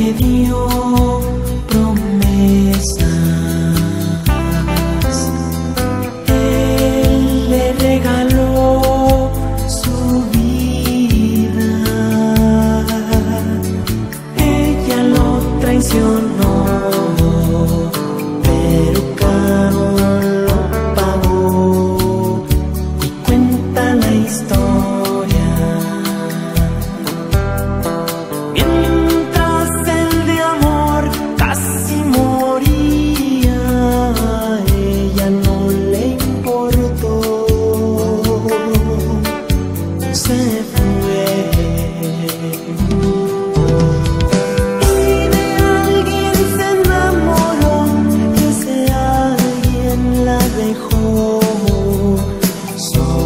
te dio promesas. Él le regaló su vida. Ella lo traicionó. khô gió